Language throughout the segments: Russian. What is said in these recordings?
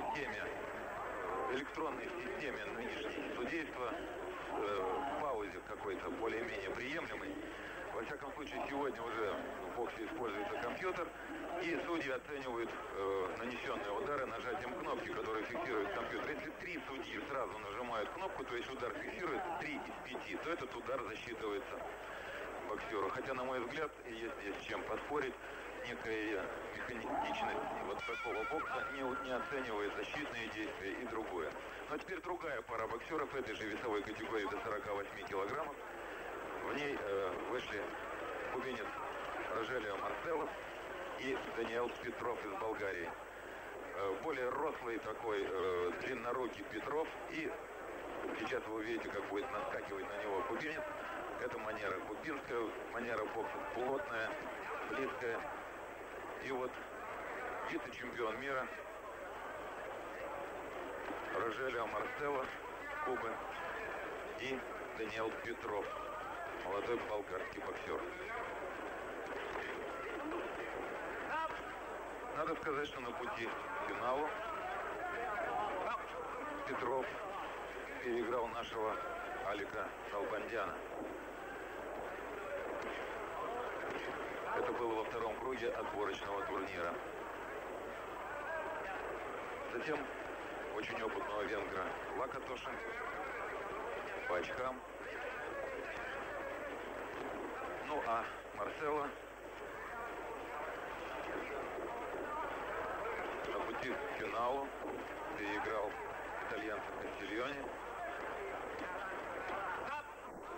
системе, электронной системе нынешней судейства, э, паузе какой-то более-менее приемлемой. Во всяком случае, сегодня уже в боксе используется компьютер, и судьи оценивают э, нанесенные удары нажатием кнопки, которую фиксирует компьютер. Если три судьи сразу нажимают кнопку, то есть удар фиксируется три из пяти, то этот удар засчитывается боксеру. Хотя, на мой взгляд, есть здесь чем поспорить, некая механистичность вот такого бокса не, не оценивает защитные действия и другое. Но теперь другая пара боксеров этой же весовой категории до 48 килограммов. В ней э, вышли кубинец Рожелио Марселов и Даниэл Петров из Болгарии. Э, более рослый такой э, длиннорукий Петров и сейчас вы увидите, как будет наскакивать на него кубинец. Это манера кубинская, манера бокса плотная, близкая. И вот вице-чемпион мира Рожелио Марсело, Кубы и Даниэл Петров, молодой болгарский боксер. Надо сказать, что на пути к финалу Петров переиграл нашего Алика Салбандяна. Это было во втором круге отборочного турнира. Затем очень опытного венгра Лакатоша по очкам. Ну а Марсело на пути к финалу переиграл итальянца Кастильоне.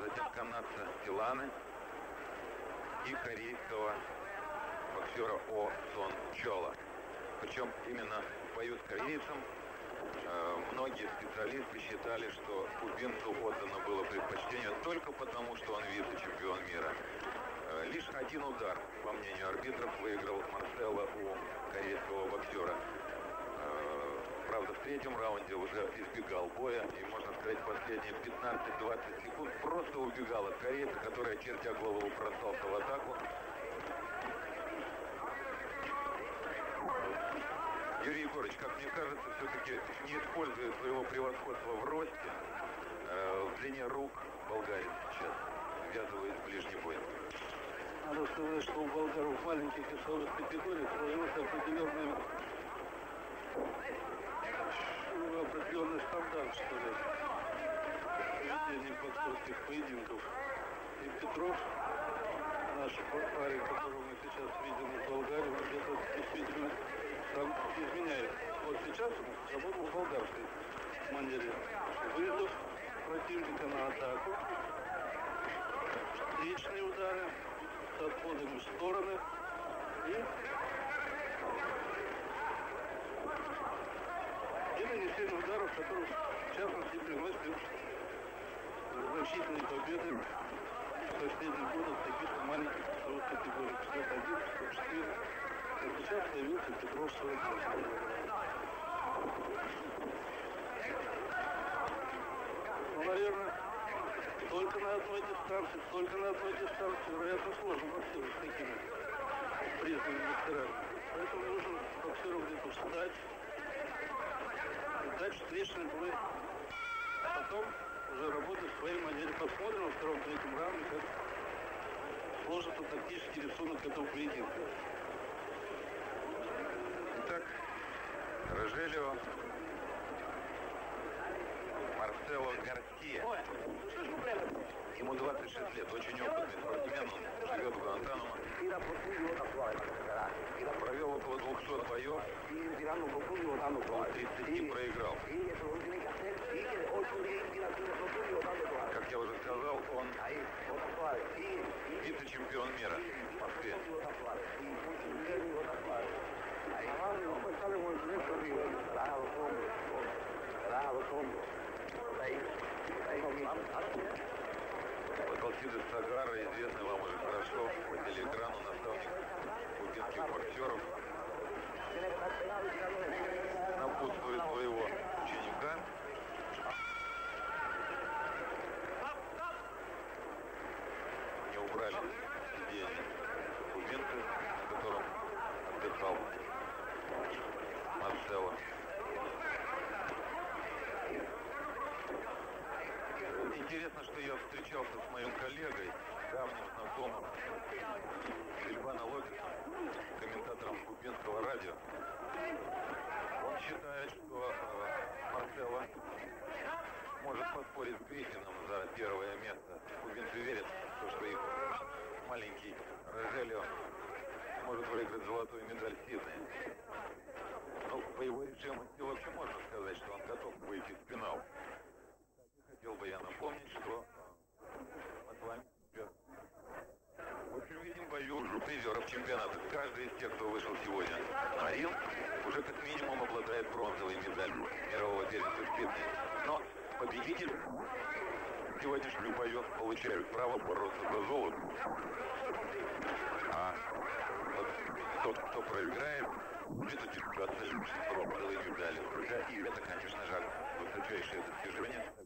Затем канадца Тиланы и корейского боксера О Сон Чола. Причем именно в бою с корейцем э, многие специалисты считали, что кубинцу отдано было предпочтение только потому, что он вице-чемпион мира. Э, лишь один удар, по мнению арбитров, выиграл Марсело у корейского боксера. Правда, в третьем раунде уже избегал боя, и, можно сказать, последние 15-20 секунд просто убегал от корейца, который, очертя голову, бросался в атаку. Юрий Егорович, как мне кажется, все-таки не используя своего превосходства в росте, э, в длине рук болгарец сейчас ввязывает в ближний бой. Надо сказать, что у болгаров маленьких весовых категорий сложился определенный определенный стандарт, что ли, проведения боксерских поединков. И Петров, наш парень, которого мы сейчас видим в Болгарии, вот это действительно там изменяет. Вот сейчас он работал в болгарской манере. Вызов противника на атаку, встречные удары с отходами в стороны и и нанесение ударов, которые в частности приносят значительные победы в последних годах таких маленьких весовых категорий 61, 104. А сейчас появился Петров 48. Ну, наверное, только на одной дистанции, только на одной дистанции, вероятно, сложно боксировать с такими признанными мастерами. Поэтому нужно боксеру где-то встать, дать встречный бой. А потом уже работать в своей манере. Посмотрим во втором-третьем раунде, как сложится тактический рисунок этого поединка. Итак, Рожелио, Марсело Гарсия. Ему 26 лет, очень опытный спортсмен, он живет в Гуантанамо. Около 200 боев, около 30 проиграл. Как я уже сказал, он вице-чемпион мира в Москве. Алсидес Сагара, известный вам уже хорошо по телеэкрану наставник кубинских боксеров, напутствует своего ученика. Не убрали сиденье, документы, на котором отдыхал Марсело. Интересно, что я встречался с моим коллегой, давним знакомым, Ильвана Логином, комментатором кубинского радио. Он считает, что э, Марсело может поспорить с Гриффином за первое место. Кубинцы верят то, что их маленький Рожелио может выиграть золотую медаль Сиднey. Ну, по его решимости вообще можно сказать, что он готов выйти в финал. Хотел бы я напомнить, что Атлантик в общем, видим бою призеров чемпионата. Каждый из тех, кто вышел сегодня на ринг, уже как минимум обладает бронзовой медалью мирового первенства в Сидней. Но победитель сегодняшних боев получают право бороться за золото. А вот тот, кто проиграет, это достаточно бронзовой медали. И это, конечно же, высочайшее достижение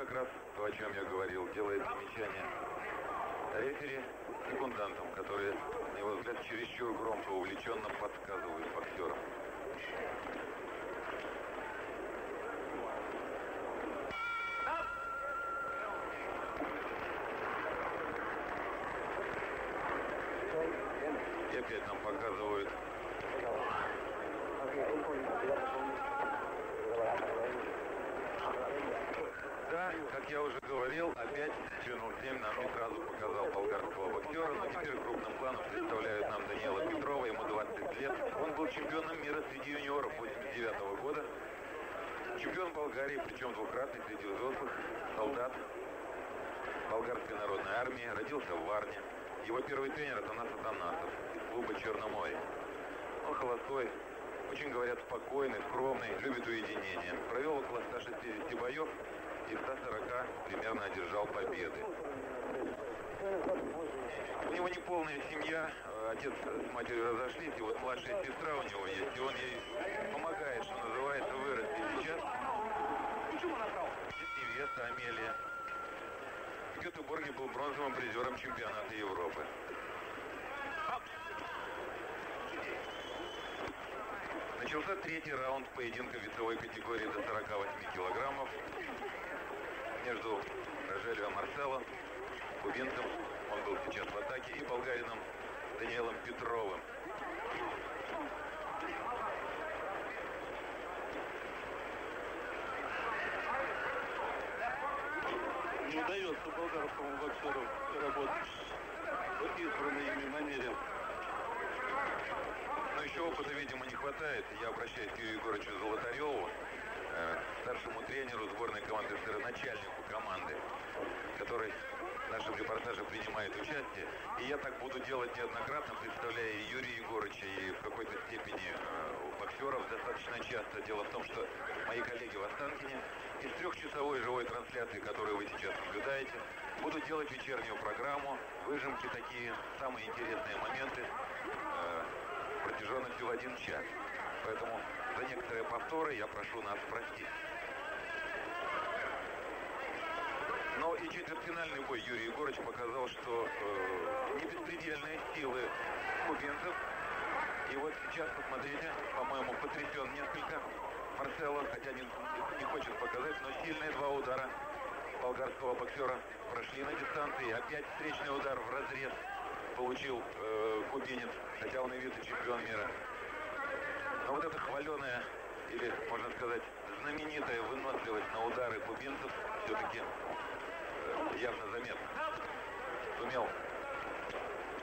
как раз то, о чем я говорил, делает замечание рефери секундантам, которые, на его взгляд, чересчур громко увлеченно подсказывают боксерам. И опять нам показывают Да, как я уже говорил, опять Channel 7 нам не сразу показал болгарского боксера, но теперь крупным планом представляют нам Даниэла Петрова, ему 20 лет. Он был чемпионом мира среди юниоров 89 года. Чемпион Болгарии, причем двукратный среди взрослых, солдат болгарской народной армии, родился в Варне. Его первый тренер Атанас Атанасов из клуба Черноморье. Он холостой, очень, говорят, спокойный, скромный, любит уединение. Провел около 160 боев и 140 примерно одержал победы. У него неполная семья, отец с матерью разошлись, и вот младшая сестра у него есть, и он ей помогает, что называется, вырасти сейчас. Невеста Амелия. В Гетеборге был бронзовым призером чемпионата Европы. Начался третий раунд поединка весовой категории до 48 килограммов между Рожелио Марсело, кубинцем, он был сейчас в атаке, и болгарином Даниэлом Петровым. не удается болгарскому боксеру работать в избранной ими манере. Но еще опыта, видимо, не хватает. Я обращаюсь к Юрию Егоровичу Золотареву. Старшему тренеру сборной команды СССР, начальнику команды, который в нашем репортаже принимает участие. И я так буду делать неоднократно, представляя Юрия Егорыча, и в какой-то степени э, боксеров достаточно часто. Дело в том, что мои коллеги в Останкине из трехчасовой живой трансляции, которую вы сейчас наблюдаете, будут делать вечернюю программу, выжимки такие, самые интересные моменты э, протяженностью в один час. Поэтому за некоторые повторы я прошу нас простить. Но и четвертьфинальный бой Юрий Егорович показал, что э, не беспредельные силы кубинцев. И вот сейчас, посмотрите, по-моему, потрясен несколько Марсело, хотя не, не хочет показать, но сильные два удара болгарского боксера прошли на дистанции. Опять встречный удар в разрез получил э, кубинец, хотя он и вице-чемпион мира. Но вот эта хваленая, или, можно сказать, знаменитая выносливость на удары кубинцев все-таки явно заметно. Сумел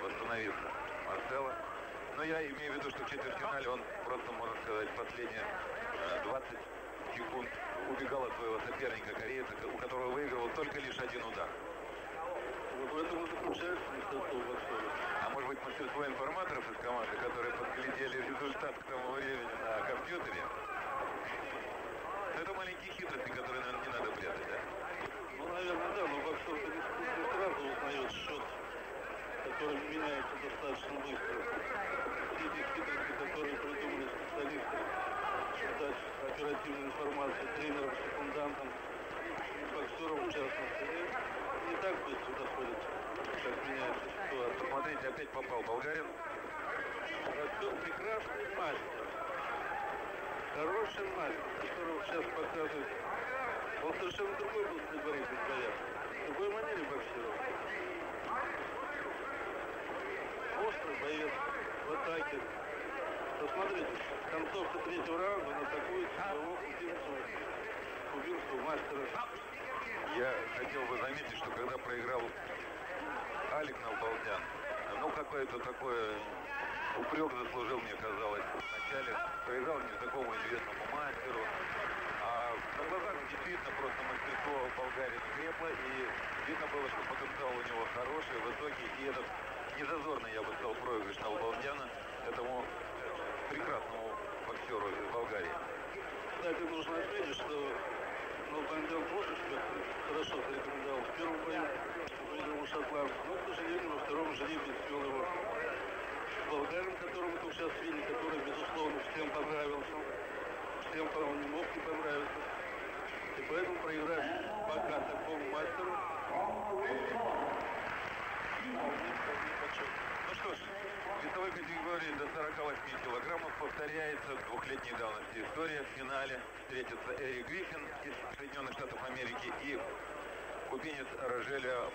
восстановиться Марсело. Но я имею в виду, что в четвертьфинале он просто, можно сказать, последние 20 э, секунд убегал от своего соперника корейца, у которого выигрывал только лишь один удар. Вот в этом и заключается мастерство боксера. А может быть мастерство информаторов из команды, которые подглядели результат к тому времени на компьютере? Это маленькие хитрости, которые, наверное, не надо прятать, да? Наверное, да, но боксер не, не сразу узнает счет, который меняется достаточно быстро. Все эти хитрости, которые придумали специалисты, дать оперативную информацию тренерам, секундантам, боксерам в частности, не, так быстро доходит, как меняется ситуация. Посмотрите, опять попал болгарин. Растет прекрасный мастер. Хороший мастер, которого сейчас показывает он совершенно другой был предварительных боях. В другой манере боксировал. Острый боец в атаке. Посмотрите, концовка третьего раунда он атакует своего кубинского, кубинского мастера. Я хотел бы заметить, что когда проиграл Алик Налбалдян, ну какое-то такое упрек заслужил, мне казалось, вначале. Проиграл незнакомому известному мастеру, действительно просто мастерство Болгарии крепло, и видно было, что потенциал у него хороший, высокий, и этот незазорный, я бы сказал, проигрыш на Болдяна этому прекрасному боксеру из Болгарии. Кстати, нужно отметить, что Нолбандян тоже себя хорошо зарекомендовал в первом бою, выиграл шотландцу, но, к сожалению, во втором жребий свел его болгарин, которого мы сейчас видели, который, безусловно, всем понравился. Всем, по-моему, не мог не понравиться. И поэтому проиграть пока такому мастеру ну что ж, весовой категории до 48 килограммов повторяется двухлетней давности история. В финале встретится Эрик Гриффин из Соединенных Штатов Америки и кубинец Рожеля